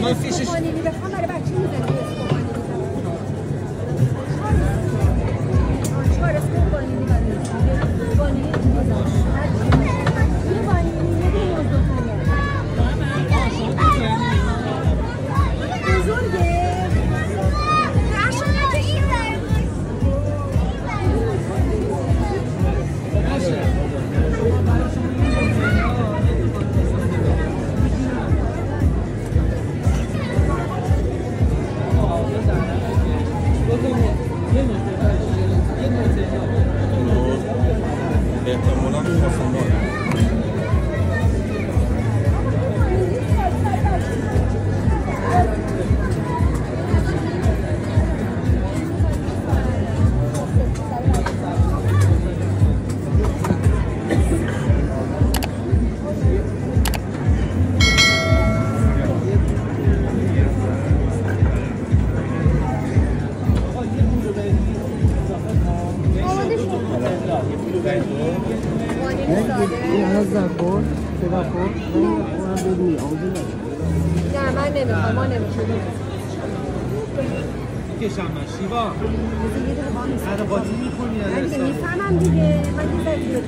Uma ficha. поэтому از کن صدا کن نه من نمی‌خوام ما نمی‌خوام بکشم شیوا هر قاطی می‌کنی من دیگه می‌فهمم دیگه من دیگه